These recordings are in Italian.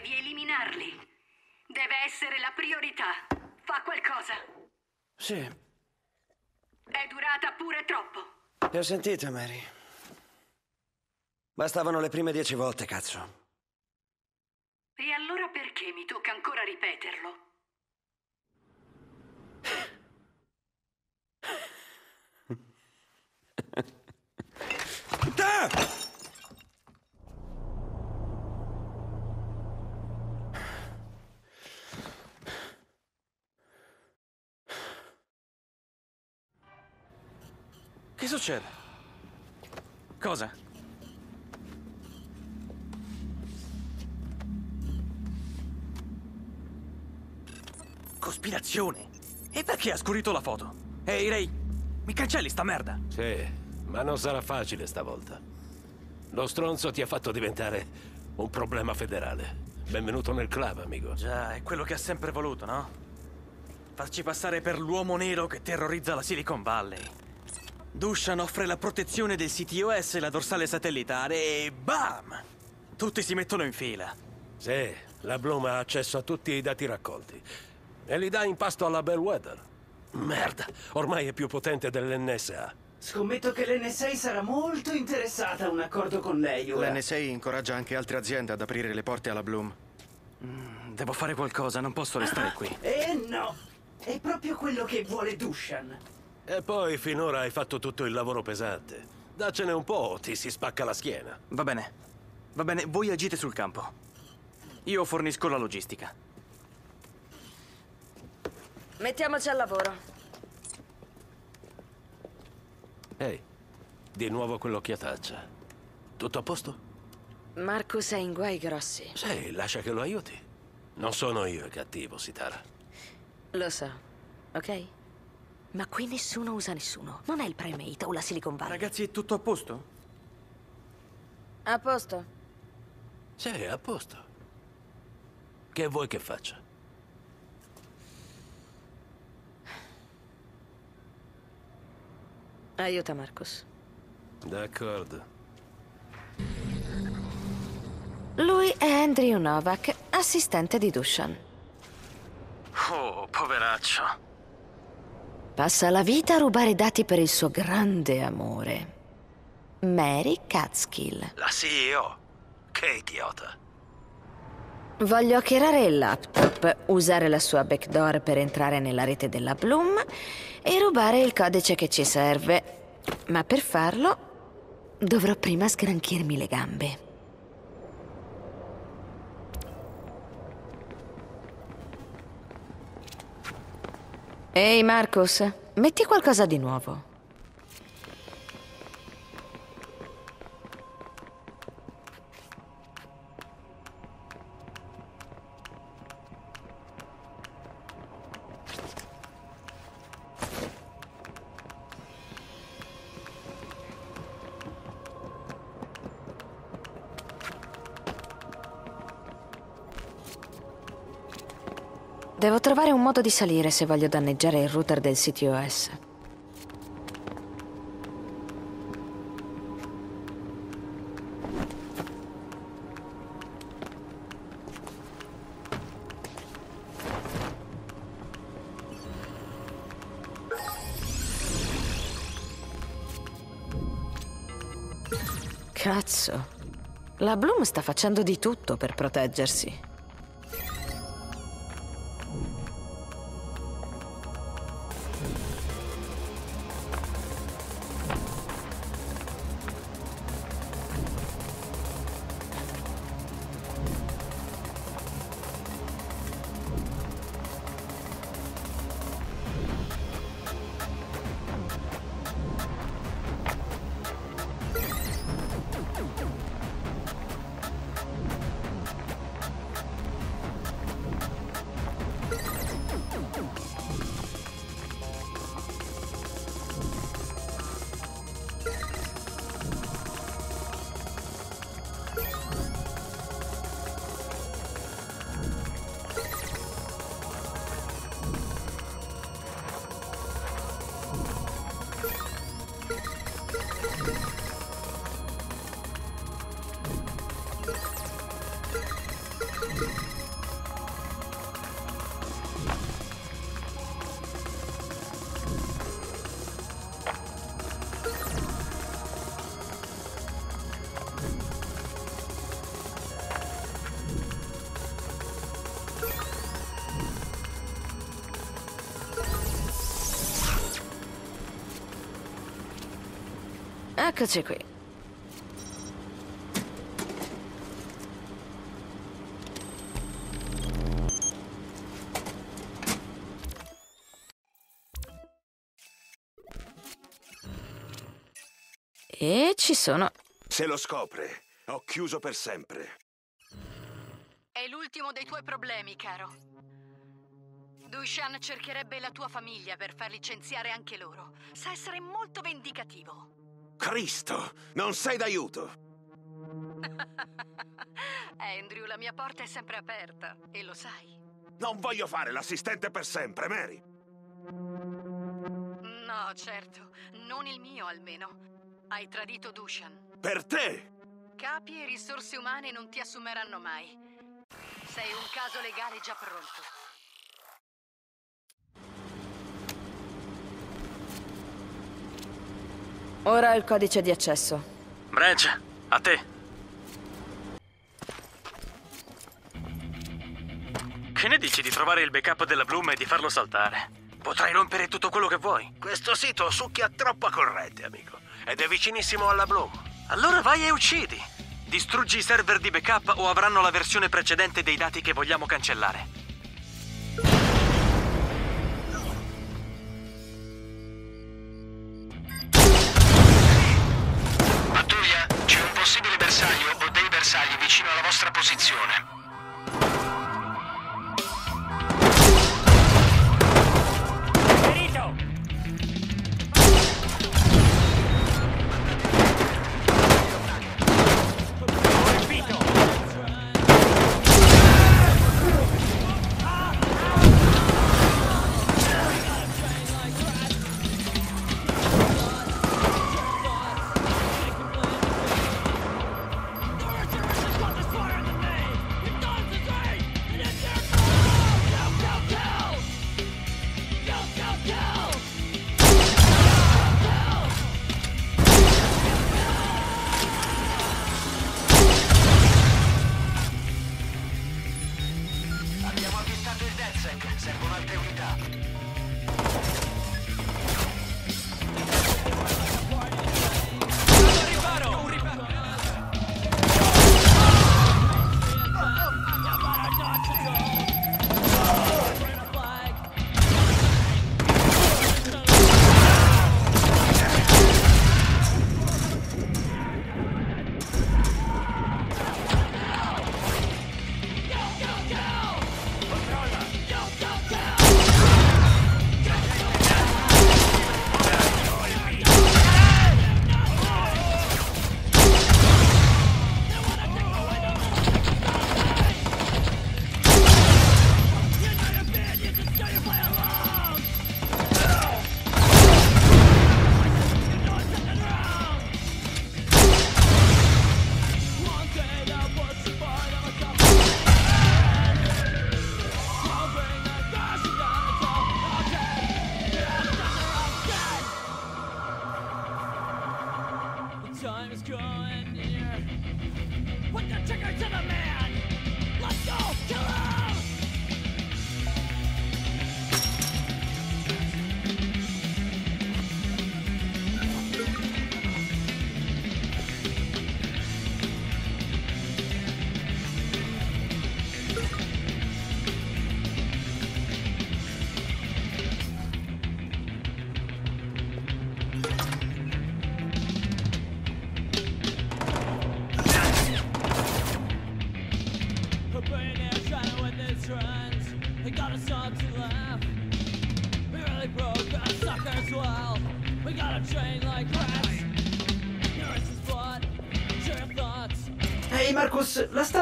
di eliminarli. Deve essere la priorità. Fa qualcosa. Sì, È durata pure troppo. ti ho sentito, Mary. Bastavano le prime dieci volte, cazzo. E allora perché mi tocca ancora ripeterlo? Succede? Cosa? Cospirazione? E perché ha scurito la foto? Ehi, Ray, mi cancelli sta merda? Sì, ma non sarà facile stavolta. Lo stronzo ti ha fatto diventare un problema federale. Benvenuto nel club, amico. Già, è quello che ha sempre voluto, no? Farci passare per l'uomo nero che terrorizza la Silicon Valley. Dushan offre la protezione del CTOS e la dorsale satellitare e bam! Tutti si mettono in fila. Sì, la Bloom ha accesso a tutti i dati raccolti. E li dà in pasto alla Bellwether. Merda, ormai è più potente dell'NSA. Scommetto che l'NSA sarà molto interessata a un accordo con lei ora. L'NSA incoraggia anche altre aziende ad aprire le porte alla Bloom. Devo fare qualcosa, non posso restare qui. Eh no! È proprio quello che vuole Dushan. E poi finora hai fatto tutto il lavoro pesante. Daccene un po' o ti si spacca la schiena. Va bene. Va bene, voi agite sul campo. Io fornisco la logistica. Mettiamoci al lavoro. Ehi, di nuovo quell'occhiataccia. Tutto a posto? Marcus è in guai grossi. Sì, lascia che lo aiuti. Non sono io il cattivo, Sitara. Lo so, ok? Ma qui nessuno usa nessuno. Non è il Primate o la Silicon Valley. Ragazzi, è tutto a posto? A posto. Sì, a posto. Che vuoi che faccia? Aiuta Marcus. D'accordo. Lui è Andrew Novak, assistente di Dushan. Oh, poveraccio. Passa la vita a rubare dati per il suo grande amore. Mary Catskill. La CEO. Che idiota. Voglio hackerare il laptop, usare la sua backdoor per entrare nella rete della Bloom e rubare il codice che ci serve. Ma per farlo dovrò prima sgranchirmi le gambe. Ehi Marcus, metti qualcosa di nuovo. Devo trovare un modo di salire se voglio danneggiare il router del CTOS. Cazzo. La Bloom sta facendo di tutto per proteggersi. Eccoci qui. E ci sono. Se lo scopre, ho chiuso per sempre. È l'ultimo dei tuoi problemi, caro. Dushan cercherebbe la tua famiglia per far licenziare anche loro. Sa essere molto vendicativo. Cristo, non sei d'aiuto. Andrew, la mia porta è sempre aperta, e lo sai. Non voglio fare l'assistente per sempre, Mary. No, certo, non il mio almeno. Hai tradito Dushan. Per te! Capi e risorse umane non ti assumeranno mai. Sei un caso legale già pronto. Ora il codice di accesso. Branch, a te. Che ne dici di trovare il backup della Bloom e di farlo saltare? Potrai rompere tutto quello che vuoi. Questo sito succhia troppa corrente, amico. Ed è vicinissimo alla Bloom. Allora vai e uccidi. Distruggi i server di backup o avranno la versione precedente dei dati che vogliamo cancellare. Time is growing near. Put the trigger to the man. Let's go, kill him.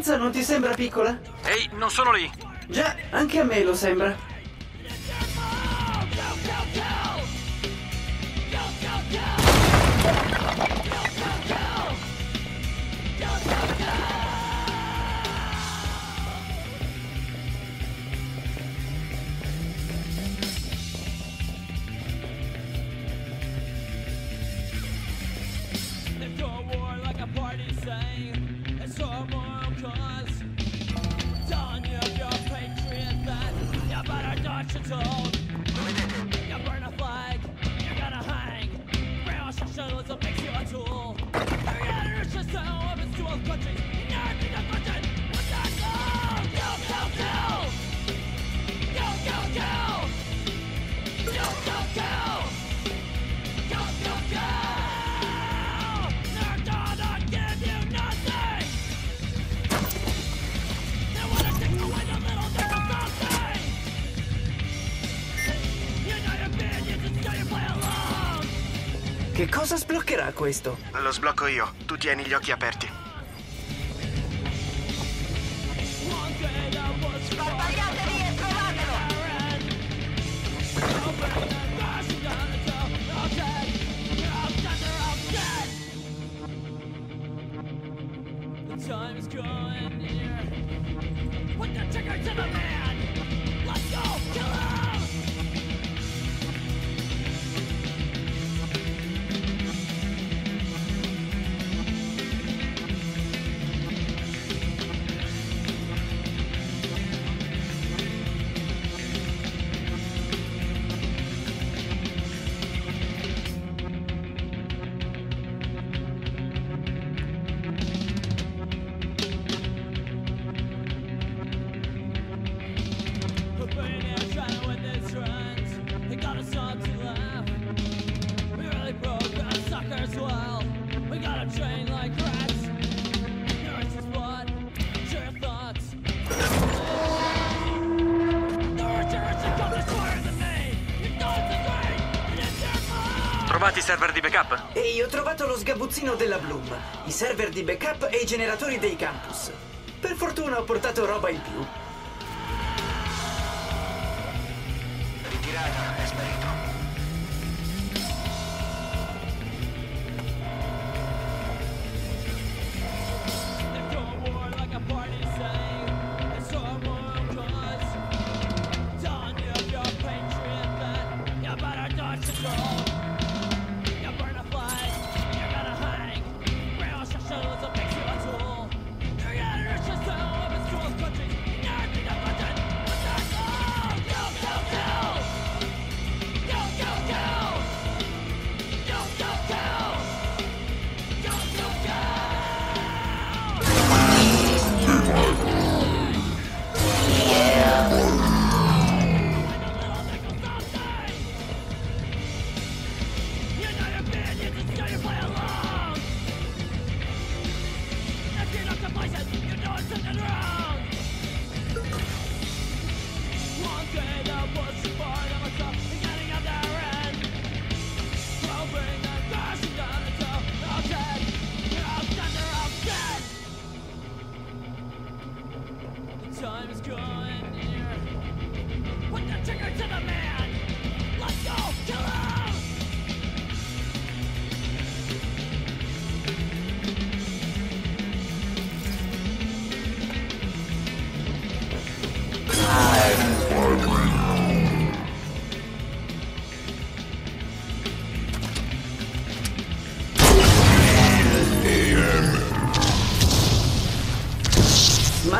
Stanza non ti sembra piccola? Ehi, non sono lì. Già, anche a me lo sembra. Oh. Che cosa sbloccherà questo? Lo sblocco io. Tu tieni gli occhi aperti. Sparpagliatevi e trovatelo! Going near. Trovati i server di backup? Ehi, ho trovato lo sgabuzzino della Bloom, i server di backup e i generatori dei campus. Per fortuna ho portato roba in più.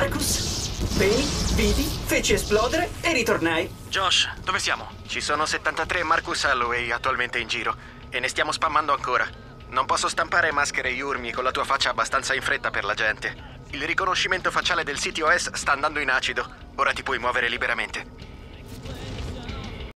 Marcus, veni, vidi, feci esplodere e ritornai. Josh, dove siamo? Ci sono 73 Marcus Holloway attualmente in giro e ne stiamo spammando ancora. Non posso stampare maschere e urmi con la tua faccia abbastanza in fretta per la gente. Il riconoscimento facciale del CTOS sta andando in acido. Ora ti puoi muovere liberamente.